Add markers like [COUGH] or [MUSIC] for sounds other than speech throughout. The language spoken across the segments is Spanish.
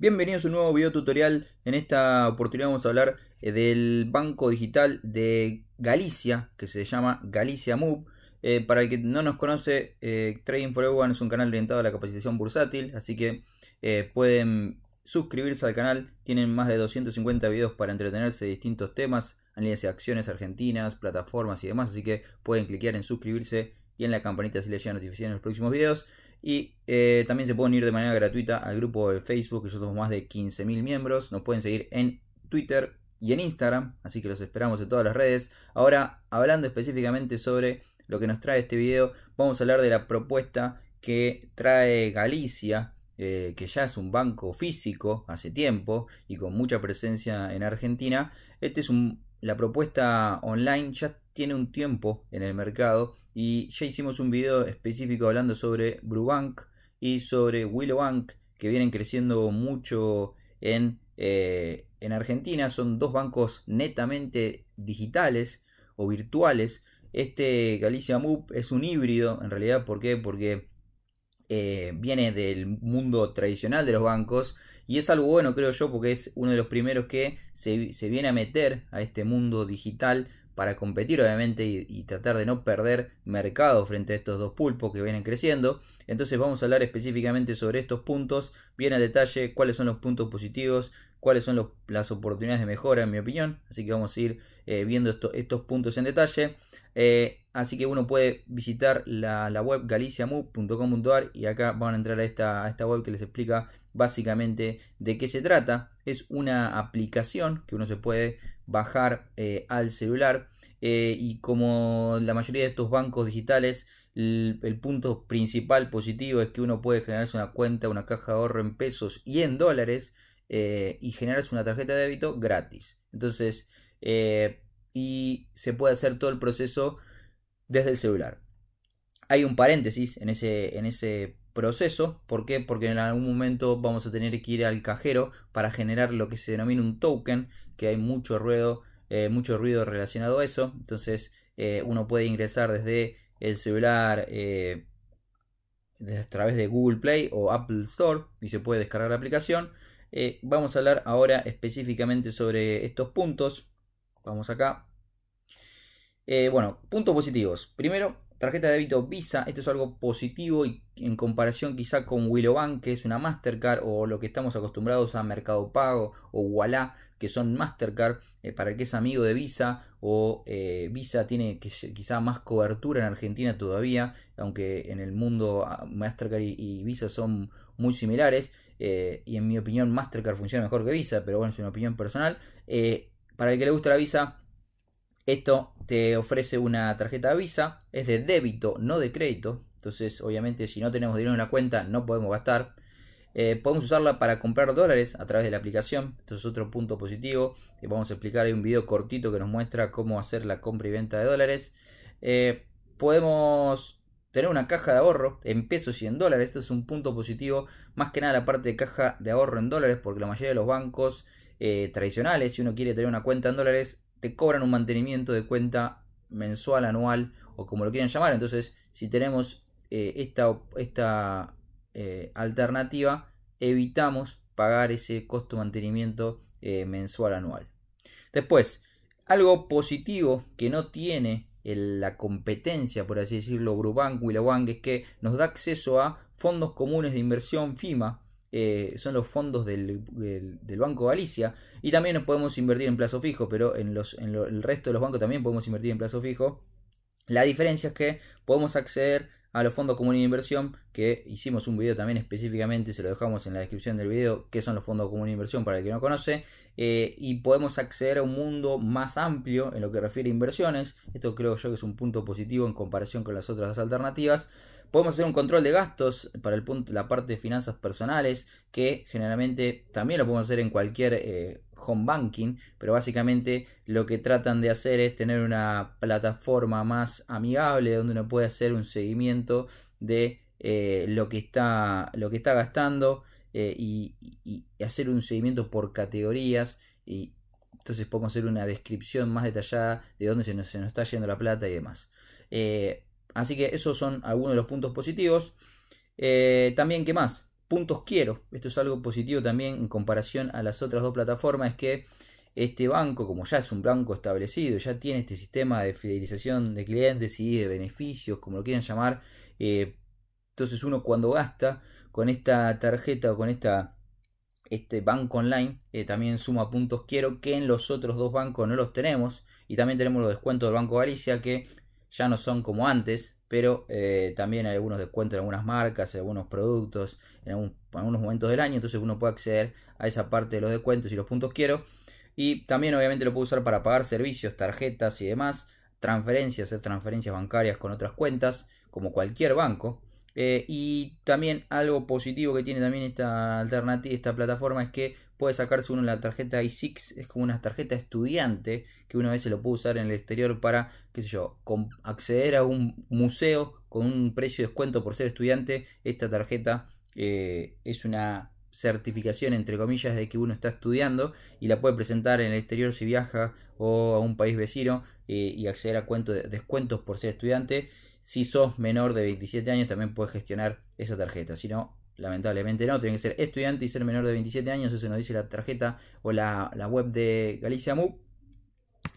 Bienvenidos a un nuevo video tutorial. En esta oportunidad vamos a hablar eh, del banco digital de Galicia, que se llama Galicia Move. Eh, para el que no nos conoce, eh, Trading for Everyone es un canal orientado a la capacitación bursátil, así que pueden suscribirse al canal. Tienen más de 250 videos para entretenerse de distintos temas, análisis de acciones argentinas, plataformas y demás, así que pueden clicar en suscribirse y en la campanita si les llegan notificaciones en los próximos videos. Y eh, también se pueden ir de manera gratuita al grupo de Facebook, que somos más de 15.000 miembros. Nos pueden seguir en Twitter y en Instagram, así que los esperamos en todas las redes. Ahora, hablando específicamente sobre lo que nos trae este video, vamos a hablar de la propuesta que trae Galicia, eh, que ya es un banco físico hace tiempo y con mucha presencia en Argentina. Este es un, la propuesta online ya tiene un tiempo en el mercado y ya hicimos un video específico hablando sobre Brubank y sobre Willowbank que vienen creciendo mucho en, eh, en Argentina. Son dos bancos netamente digitales o virtuales. Este Galicia Move es un híbrido en realidad. ¿Por qué? Porque eh, viene del mundo tradicional de los bancos y es algo bueno creo yo porque es uno de los primeros que se, se viene a meter a este mundo digital para competir obviamente y, tratar de no perder mercado frente a estos dos pulpos que vienen creciendo. Entonces vamos a hablar específicamente sobre estos puntos, bien a detalle cuáles son los puntos positivos, cuáles son las oportunidades de mejora en mi opinión. Así que vamos a ir eh, viendo estos puntos en detalle. Eh, así que uno puede visitar la, web galiciamove.com.ar y acá van a entrar a esta, a esta web que les explica básicamente de qué se trata. Es una aplicación que uno se puede bajar eh, al celular eh, y como la mayoría de estos bancos digitales el, punto principal positivo es que uno puede generarse una cuenta, una caja de ahorro en pesos y en dólares eh, y generarse una tarjeta de débito gratis. Entonces, y se puede hacer todo el proceso desde el celular. Hay un paréntesis en ese, en ese proceso. ¿Por qué? Porque en algún momento vamos a tener que ir al cajero para generar lo que se denomina un token, que hay mucho ruido, eh, mucho ruido relacionado a eso. Entonces eh, uno puede ingresar desde el celular eh, a través de Google Play o Apple Store y se puede descargar la aplicación. vamos a hablar ahora específicamente sobre estos puntos. Vamos acá. bueno, puntos positivos. Primero, tarjeta de débito Visa, esto es algo positivo y en comparación quizá con Willowbank, que es una Mastercard, o lo que estamos acostumbrados a Mercado Pago o Walla, que son Mastercard, eh, para el que es amigo de Visa, o eh, Visa tiene quizá más cobertura en Argentina todavía, aunque en el mundo ah, Mastercard y, Visa son muy similares, eh, y en mi opinión Mastercard funciona mejor que Visa, pero bueno, es una opinión personal. para el que le gusta la Visa, esto te ofrece una tarjeta Visa, es de débito, no de crédito. Entonces, obviamente, si no tenemos dinero en la cuenta, no podemos gastar. Eh, podemos usarla para comprar dólares a través de la aplicación. Esto es otro punto positivo. vamos a explicar hay un video cortito que nos muestra cómo hacer la compra y venta de dólares. Eh, podemos tener una caja de ahorro en pesos y en dólares. Esto es un punto positivo. Más que nada la parte de caja de ahorro en dólares, porque la mayoría de los bancos eh, tradicionales, si uno quiere tener una cuenta en dólares, te cobran un mantenimiento de cuenta mensual, anual o como lo quieran llamar. Entonces, si tenemos eh, esta, esta eh, alternativa, evitamos pagar ese costo de mantenimiento eh, mensual, anual. Después, algo positivo que no tiene la competencia, por así decirlo, Brubank, Willowbank, es que nos da acceso a fondos comunes de inversión FIMA, eh, son los fondos del, Banco Galicia. Y también podemos invertir en plazo fijo, pero en, el resto de los bancos también podemos invertir en plazo fijo. La diferencia es que podemos acceder a los fondos comunes de inversión, que hicimos un video también específicamente, se lo dejamos en la descripción del video, que son los fondos comunes de inversión para el que no conoce, eh, y podemos acceder a un mundo más amplio en lo que refiere a inversiones, esto creo yo que es un punto positivo en comparación con las otras alternativas, podemos hacer un control de gastos para el punto, la parte de finanzas personales, que generalmente también lo podemos hacer en cualquier... Eh, home banking, pero básicamente lo que tratan de hacer es tener una plataforma más amigable donde uno puede hacer un seguimiento de eh, lo, que está, lo que está gastando eh, y, hacer un seguimiento por categorías y entonces podemos hacer una descripción más detallada de dónde se nos, está yendo la plata y demás. Así que esos son algunos de los puntos positivos. también, ¿qué más? puntos quiero. Esto es algo positivo también en comparación a las otras dos plataformas, es que este banco, como ya es un banco establecido, ya tiene este sistema de fidelización de clientes y de beneficios, como lo quieran llamar, eh, entonces uno cuando gasta con esta tarjeta o con esta este banco online eh, también suma puntos quiero que en los otros dos bancos no los tenemos y también tenemos los descuentos del Banco Galicia que ya no son como antes pero eh, también hay algunos descuentos en algunas marcas, en algunos productos, en, algunos momentos del año, entonces uno puede acceder a esa parte de los descuentos y los puntos quiero. Y también obviamente lo puedo usar para pagar servicios, tarjetas y demás, transferencias, hacer transferencias bancarias con otras cuentas, como cualquier banco. Eh, y también algo positivo que tiene también esta alternativa, esta plataforma es que puede sacarse uno la tarjeta i6, es como una tarjeta estudiante que una vez se lo puede usar en el exterior para, qué sé yo, acceder a un museo con un precio de descuento por ser estudiante. Esta tarjeta eh, es una certificación entre comillas de que uno está estudiando y la puede presentar en el exterior si viaja o a un país vecino eh, y acceder a descuentos por ser estudiante si sos menor de 27 años también puedes gestionar esa tarjeta. Si no, lamentablemente no, tiene que ser estudiante y ser menor de 27 años. Eso nos dice la tarjeta o la, web de Galicia Move.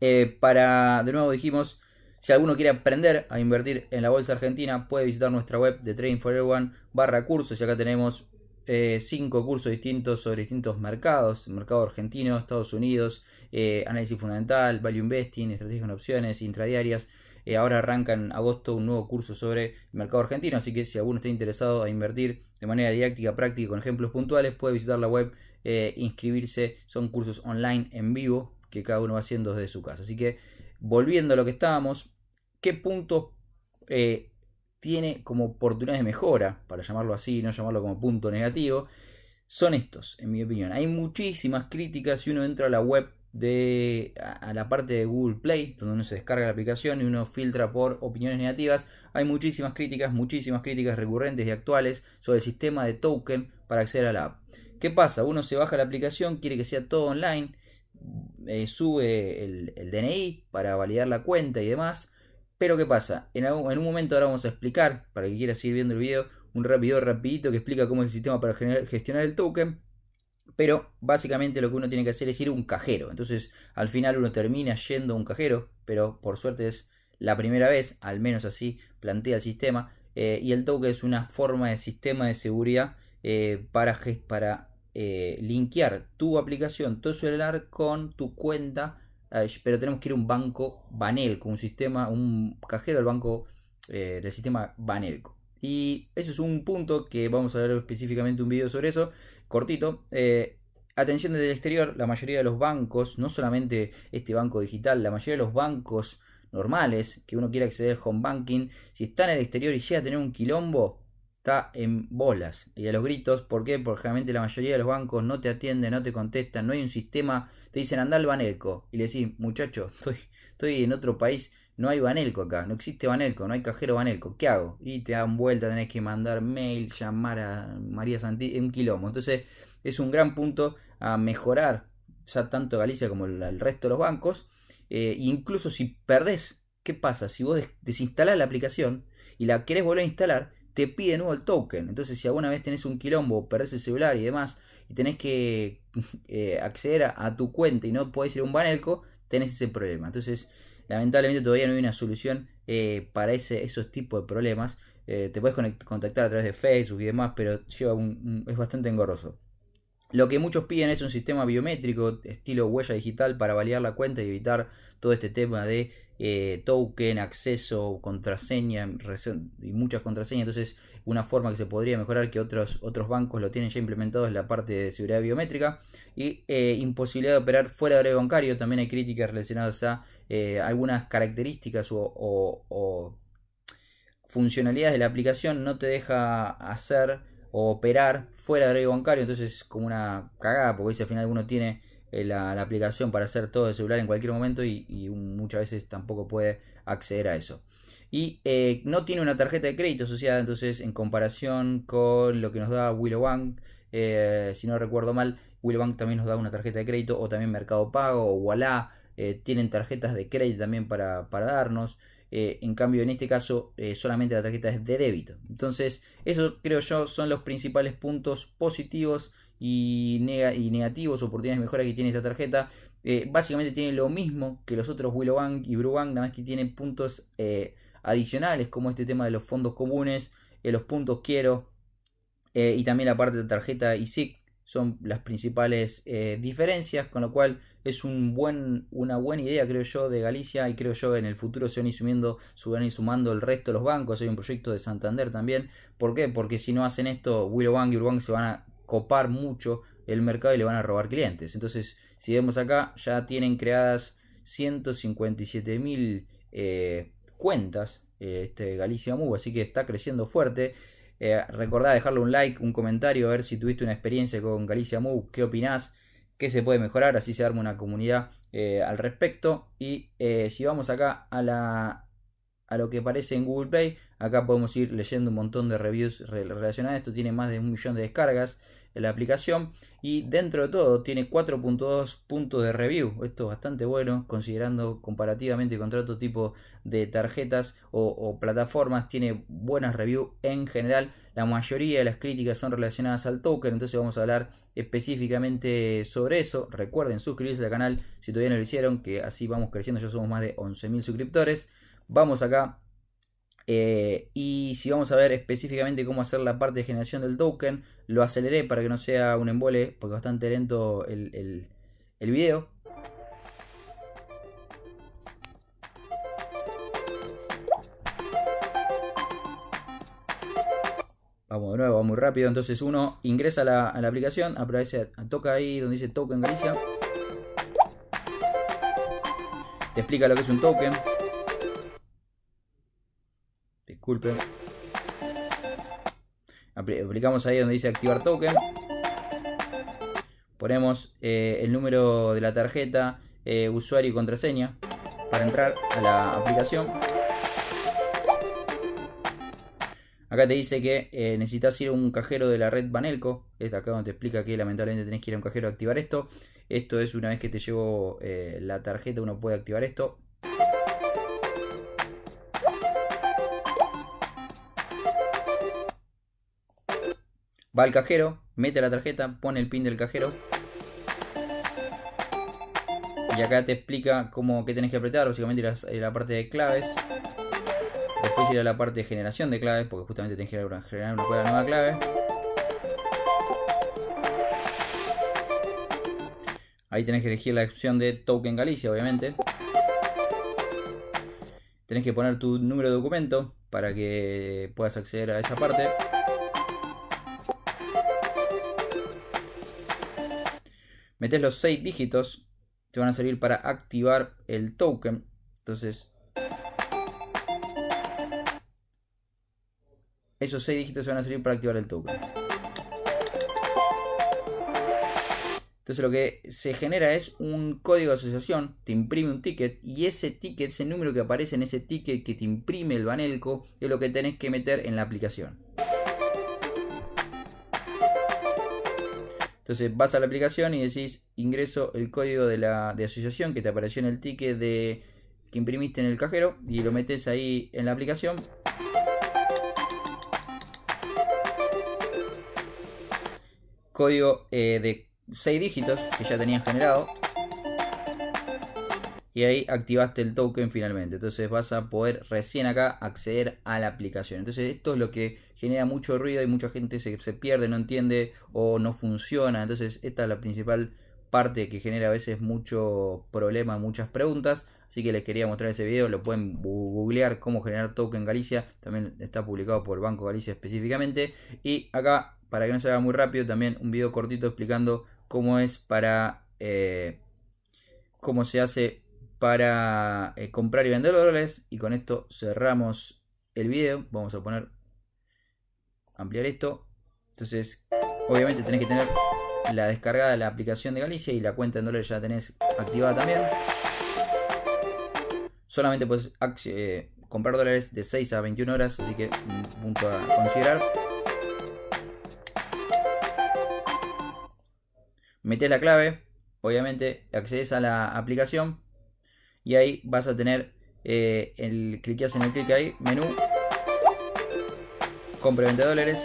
Eh, para, de nuevo dijimos, si alguno quiere aprender a invertir en la bolsa argentina, puede visitar nuestra web de Trading for Everyone barra cursos. Y acá tenemos 5 eh, cursos distintos sobre distintos mercados, mercado argentino, Estados Unidos, eh, análisis fundamental, value investing, estrategias en opciones, intradiarias. Eh, ahora arranca en agosto un nuevo curso sobre el mercado argentino, así que si alguno está interesado a invertir de manera didáctica, práctica, con ejemplos puntuales, puede visitar la web, e inscribirse. Son cursos online en vivo que cada uno va haciendo desde su casa. Así que volviendo a lo que estábamos, ¿qué puntos eh, tiene como oportunidades de mejora, para llamarlo así, no llamarlo como punto negativo? Son estos, en mi opinión. Hay muchísimas críticas si uno entra a la web de a la parte de Google Play, donde uno se descarga la aplicación y uno filtra por opiniones negativas. Hay muchísimas críticas, muchísimas críticas recurrentes y actuales sobre el sistema de token para acceder a la app. ¿Qué pasa? Uno se baja la aplicación, quiere que sea todo online, eh, sube el, DNI para validar la cuenta y demás. Pero ¿qué pasa? En, un momento ahora vamos a explicar, para que quiera seguir viendo el video, un video rapidito que explica cómo es el sistema para gestionar el token pero básicamente lo que uno tiene que hacer es ir a un cajero. Entonces al final uno termina yendo a un cajero, pero por suerte es la primera vez, al menos así plantea el sistema. Eh, y el token es una forma de sistema de seguridad eh, para, para eh, linkear tu aplicación, tu celular con tu cuenta. pero tenemos que ir a un banco Banelco, un sistema, un cajero del banco del sistema Banelco. Y eso es un punto que vamos a ver específicamente un video sobre eso cortito. Eh, atención desde el exterior, la mayoría de los bancos, no solamente este banco digital, la mayoría de los bancos normales que uno quiere acceder home banking, si está en el exterior y llega a tener un quilombo, está en bolas y a los gritos. ¿Por qué? Porque realmente la mayoría de los bancos no te atienden, no te contestan, no hay un sistema. Te dicen anda al Banelco y le decís, muchacho, estoy, estoy en otro país, no hay Banelco acá, no existe Banelco, no hay cajero Banelco, ¿qué hago? Y te dan vuelta, tenés que mandar mail, llamar a María Santi, un quilombo. Entonces es un gran punto a mejorar ya tanto Galicia como el, resto de los bancos. Eh, incluso si perdés, ¿qué pasa? Si vos desinstalás la aplicación y la querés volver a instalar, te pide nuevo el token. Entonces si alguna vez tenés un quilombo, perdés el celular y demás, y tenés que [LAUGHS] eh, acceder a, a, tu cuenta y no podés ir a un Banelco, tenés ese problema. Entonces Lamentablemente todavía no hay una solución eh, para ese, esos tipos de problemas. Eh, te puedes contactar a través de Facebook y demás, pero es bastante engorroso. Lo que muchos piden es un sistema biométrico, estilo huella digital, para validar la cuenta y evitar todo este tema de eh, token, acceso, contraseña y muchas contraseñas. Entonces, una forma que se podría mejorar que otros, otros bancos lo tienen ya implementado es la parte de seguridad biométrica y eh, imposibilidad de operar fuera de horario bancario. También hay críticas relacionadas a eh, algunas características o, funcionalidades de la aplicación no te deja hacer operar fuera de horario bancario. Entonces, es como una cagada porque al final uno tiene eh, la, aplicación para hacer todo de celular en cualquier momento y, muchas veces tampoco puede acceder a eso. Y eh, no tiene una tarjeta de crédito asociada, entonces en comparación con lo que nos da Willow Bank, eh, si no recuerdo mal, Willow Bank también nos da una tarjeta de crédito o también Mercado Pago o Walla, tienen tarjetas de crédito también para, para darnos. Eh, en cambio, en este caso, eh, solamente la tarjeta es de débito. Entonces, eso creo yo son los principales puntos positivos y, negativos, oportunidades de mejora que tiene esta tarjeta. Eh, básicamente tiene lo mismo que los otros Willowbank y Brubank, nada más que tienen puntos adicionales, como este tema de los fondos comunes, los puntos quiero y también la parte de tarjeta y SIC son las principales diferencias, con lo cual es un buen, una buena idea, creo yo, de Galicia y creo yo en el futuro se van a sumiendo, sumando el resto de los bancos. Hay un proyecto de Santander también. ¿Por qué? Porque si no hacen esto, Willow Bank y Urbank se van a copar mucho el mercado y le van a robar clientes. Entonces, si vemos acá, ya tienen creadas 157 mil eh, cuentas eh, este Galicia Move, así que está creciendo fuerte. Eh, recordá dejarle un like, un comentario, a ver si tuviste una experiencia con Galicia Move, qué opinás qué se puede mejorar, así se arma una comunidad eh, al respecto. Y eh, si vamos acá a, la, a lo que aparece en Google Play, acá podemos ir leyendo un montón de reviews relacionadas a esto, tiene más de un millón de descargas la aplicación y dentro de todo tiene 4.2 puntos de review. Esto es bastante bueno considerando comparativamente con otro tipo de tarjetas o, plataformas. Tiene buenas reviews en general. La mayoría de las críticas son relacionadas al token, entonces vamos a hablar específicamente sobre eso. Recuerden suscribirse al canal si todavía no lo hicieron, que así vamos creciendo. Ya somos más de 11.000 suscriptores. Vamos acá eh, y si vamos a ver específicamente cómo hacer la parte de generación del token, lo aceleré para que no sea un embole, porque es bastante lento el, el, video. Vamos de nuevo, muy rápido. Entonces uno ingresa a la, a la aplicación, aparece, toca ahí donde dice token Galicia. Te explica lo que es un token. Disculpen. Aplicamos ahí donde dice activar token. Ponemos eh, el número de la tarjeta, eh, usuario y contraseña para entrar a la aplicación. Acá te dice que eh, necesitas ir a un cajero de la red Banelco. Es acá donde te explica que lamentablemente tenés que ir a un cajero a activar esto. Esto es una vez que te llevo la tarjeta, uno puede activar esto. Va al cajero, mete la tarjeta, pone el pin del cajero. Y acá te explica cómo qué tenés que apretar, básicamente la, eh, la parte de claves. Después ir a la parte de generación de claves, porque justamente tenés que generar una, nueva clave. Ahí tenés que elegir la opción de Token Galicia, obviamente. Tenés que poner tu número de documento para que puedas acceder a esa parte. Metes los 6 dígitos, te van a servir para activar el token. Entonces, esos 6 dígitos se van a servir para activar el token. Entonces lo que se genera es un código de asociación, te imprime un ticket y ese ticket, ese número que aparece en ese ticket que te imprime el Banelco, es lo que tenés que meter en la aplicación. Entonces vas a la aplicación y decís ingreso el código de la de asociación que te apareció en el ticket de, que imprimiste en el cajero y lo metes ahí en la aplicación. Código eh, de 6 dígitos que ya tenías generado y ahí activaste el token finalmente. Entonces vas a poder recién acá acceder a la aplicación. Entonces esto es lo que genera mucho ruido y mucha gente se, pierde, no entiende o no funciona. Entonces esta es la principal parte que genera a veces mucho problema, muchas preguntas. Así que les quería mostrar ese video, lo pueden googlear cómo generar token Galicia. También está publicado por Banco Galicia específicamente. Y acá, para que no se haga muy rápido, también un video cortito explicando cómo es para... Eh, cómo se hace para eh, comprar y vender dólares. Y con esto cerramos el video. Vamos a poner, ampliar esto. Entonces, obviamente tenés que tener la descargada la aplicación de Galicia y la cuenta en dólares ya la tenés activada también. Solamente puedes eh, comprar dólares de 6 a 21 horas, así que un punto a considerar. Metes la clave, obviamente accedes a la aplicación y ahí vas a tener eh, el, cliqueas en el clic ahí, menú, compra 20 dólares.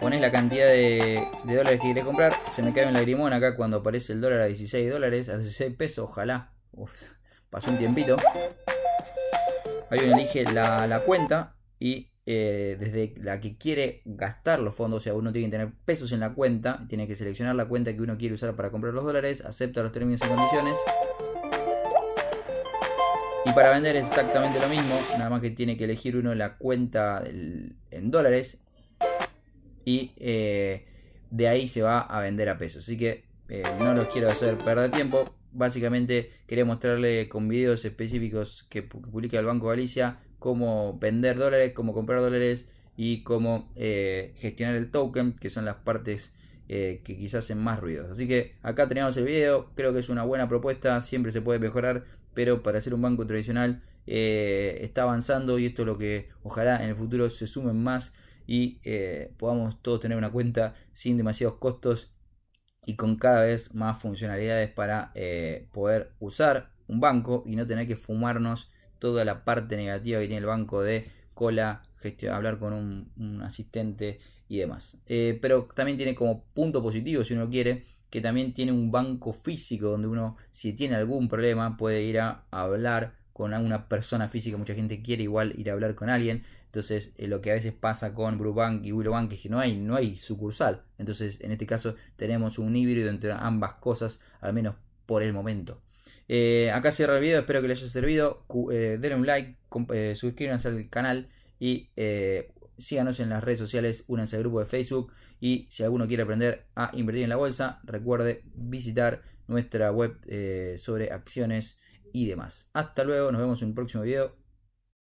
Pones la cantidad de, dólares que quieres comprar. Se me cae un lagrimón acá cuando aparece el dólar a 16 dólares, a 16 pesos, ojalá. pasó un tiempito. Ahí uno elige la, la cuenta y eh, desde la que quiere gastar los fondos, o sea, uno tiene que tener pesos en la cuenta, tiene que seleccionar la cuenta que uno quiere usar para comprar los dólares, acepta los términos y condiciones. Y para vender es exactamente lo mismo, nada más que tiene que elegir uno la cuenta en dólares y eh, de ahí se va a vender a pesos. Así que eh, no los quiero hacer perder tiempo. Básicamente quería mostrarle con videos específicos que publica el Banco Galicia cómo vender dólares, cómo comprar dólares y cómo eh, gestionar el token, que son las partes eh, que quizás hacen más ruidos. Así que acá tenemos el video, creo que es una buena propuesta, siempre se puede mejorar, pero para ser un banco tradicional eh, está avanzando y esto es lo que ojalá en el futuro se sumen más y podamos todos tener una cuenta sin demasiados costos y con cada vez más funcionalidades para poder usar un banco y no tener que fumarnos toda la parte negativa que tiene el banco de cola, hablar con un, asistente y demás. Eh, pero también tiene como punto positivo, si uno quiere, que también tiene un banco físico donde uno, si tiene algún problema, puede ir a hablar con una persona física. Mucha gente quiere igual ir a hablar con alguien. Entonces, eh, lo que a veces pasa con Brubank y Willow Bank es que no hay, no hay sucursal. Entonces, en este caso, tenemos un híbrido entre ambas cosas, al menos por el momento. Eh, acá cierra el video, espero que les haya servido. Eh, denle un like, eh, suscríbanse al canal y síganos en las redes sociales, únanse al grupo de Facebook y si alguno quiere aprender a invertir en la bolsa, recuerde visitar nuestra web sobre acciones y demás. Hasta luego, nos vemos en un próximo video.